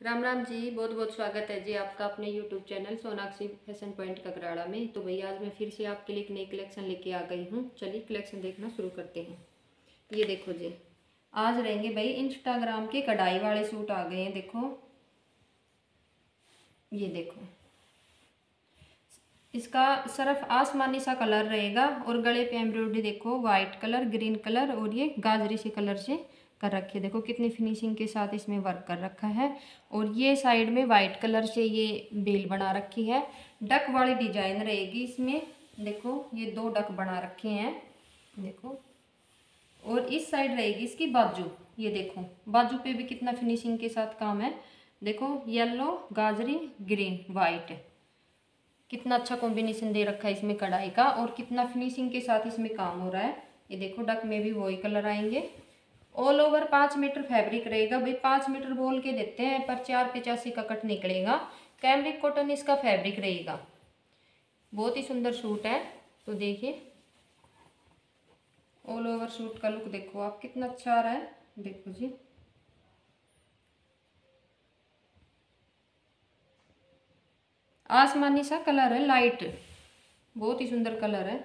राम राम जी, बहुत बहुत स्वागत है जी आपका अपने YouTube channel Sonakshi fashion point Kakrada में। तो भैया, आज मैं फिर से आपके लिए एक नई कलेक्शन लेके आ गई हूँ। चलिए कलेक्शन देखना शुरू करते हैं। ये देखो जी, आज रहेंगे भाई इंस्टाग्राम के कढ़ाई वाले सूट आ गए हैं, देखो। ये देखो, इसका सिर्फ़ आसमानी सा कलर रहेगा और गले पे एम्ब्रॉयडरी देखो, वाइट कलर, ग्रीन कलर और ये गाजरी से कलर से कर रखी है। देखो कितनी फिनिशिंग के साथ इसमें वर्क कर रखा है। और ये साइड में वाइट कलर से ये बेल बना रखी है। डक वाली डिज़ाइन रहेगी इसमें। देखो, ये दो डक बना रखे हैं। देखो। और इस साइड रहेगी इसकी बाजू। ये देखो, बाजू पे भी कितना फिनिशिंग के साथ काम है। देखो येलो गाजरी ग्रीन वाइट कितना अच्छा कॉम्बिनेशन दे रखा है इसमें कढ़ाई का। और कितना फिनिशिंग के साथ इसमें काम हो रहा है। ये देखो डक में भी वही कलर आएँगे। ऑल ओवर पाँच मीटर फैब्रिक रहेगा। भाई, पाँच मीटर बोल के देते हैं, पर चार पचासी का कट निकलेगा। कैमरिक कॉटन इसका फैब्रिक रहेगा। बहुत ही सुंदर सूट है। तो देखिए ऑल ओवर सूट का लुक देखो आप, कितना अच्छा आ रहा है। देखो जी। आसमानी सा कलर है लाइट बहुत ही सुंदर कलर है।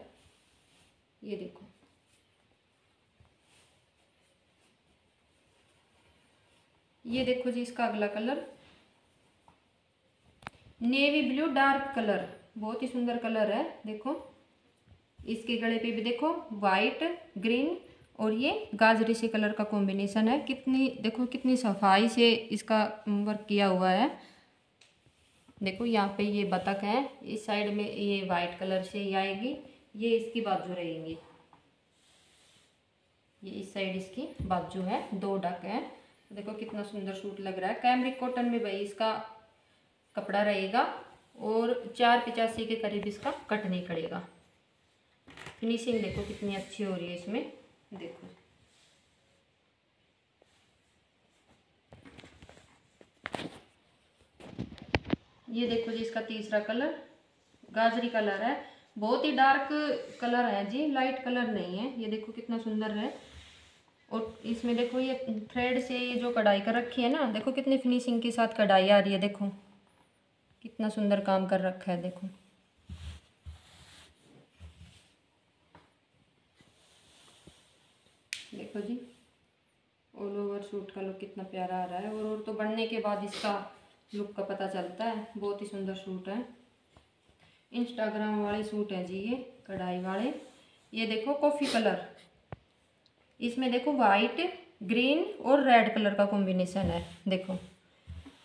ये देखो। ये देखो जी इसका अगला colour. Navy blue dark colour, बहुत ही सुंदर कलर है, देखो। इसके गले पे भी देखो वाइट ग्रीन और ये गाजरी से कलर का कॉम्बिनेशन है। कितनी, देखो कितनी सफ़ाई से इसका वर्क किया हुआ है। देखो यहाँ पे ये बतख है, इस साइड में ये वाइट कलर से ही आएगी, ये इसकी बाजू रहेंगी। ये इस साइड इसकी बाजू है, दो डक है। देखो कितना सुंदर सूट लग रहा है। कैमरिक कॉटन में भाई इसका कपड़ा रहेगा और चार पिचासी के करीब इसका कट नहीं करेगा। फिनिशिंग देखो कितनी अच्छी हो रही है इसमें। देखो। ये देखो जी इसका तीसरा कलर, गाजरी कलर है। बहुत ही डार्क कलर है जी, लाइट कलर नहीं है। ये देखो कितना सुंदर है। और इसमें देखो ये थ्रेड से ये जो कढ़ाई कर रखी है ना देखो कितनी फिनिशिंग के साथ कढ़ाई आ रही है देखो। कितना सुंदर काम कर रखा है देखो। देखो जी ऑल ओवर सूट का लुक कितना प्यारा आ रहा है और, और तो बनने के बाद इसका लुक का पता चलता है बहुत ही सुंदर सूट है। इंस्टाग्राम वाले सूट है जी ये कढ़ाई वाले। ये देखो कॉफ़ी कलर इसमें देखो वाइट ग्रीन और रेड कलर का कॉम्बिनेशन है, देखो।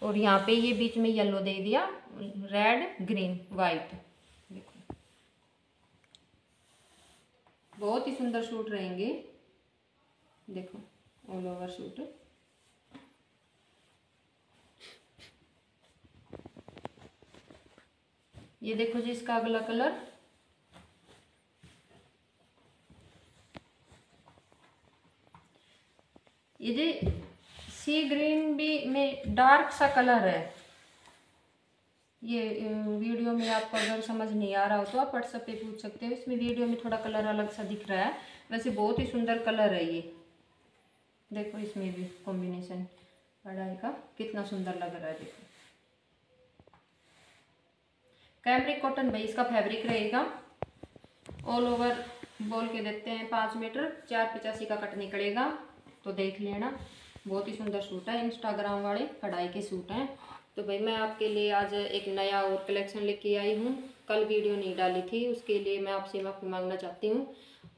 और यहाँ पे ये बीच में येलो दे दिया रेड ग्रीन वाइट देखो। बहुत ही सुंदर सूट रहेंगे, देखो ऑल ओवर सूट ये देखो जी इसका अगला कलर ये जो सी ग्रीन भी में डार्क सा कलर है ये वीडियो में आपको अगर समझ नहीं आ रहा हो तो आप व्हाट्सएप पे पूछ सकते हो इसमें वीडियो में थोड़ा कलर अलग सा दिख रहा है वैसे बहुत ही सुंदर कलर है ये देखो इसमें भी कॉम्बिनेशन कढ़ाई का कितना सुंदर लग रहा है देखो कैमरिक कॉटन भाई इसका फैब्रिक रहेगा ऑल ओवर बोल के देते हैं पाँच मीटर चार पचासी का कट निकलेगा तो देख लेना। बहुत ही सुंदर सूट है इंस्टाग्राम वाले कढ़ाई के सूट हैं। तो भाई, मैं आपके लिए आज एक नया और कलेक्शन लेके आई हूँ। कल वीडियो नहीं डाली थी, उसके लिए मैं आपसे माफ़ी मांगना चाहती हूँ।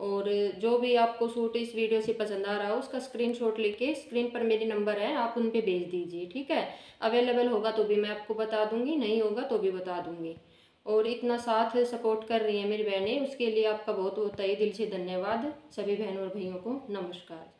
और जो भी आपको सूट इस वीडियो से पसंद आ रहा हो, उसका स्क्रीनशॉट लेके स्क्रीन पर मेरी नंबर है, आप उन पर भेज दीजिए, ठीक है? अवेलेबल होगा तो भी मैं आपको बता दूँगी, नहीं होगा तो भी बता दूँगी। और इतना साथ सपोर्ट कर रही है मेरी बहनें, उसके लिए आपका बहुत बहुत ही दिल से धन्यवाद। सभी बहनों और भाइयों को नमस्कार।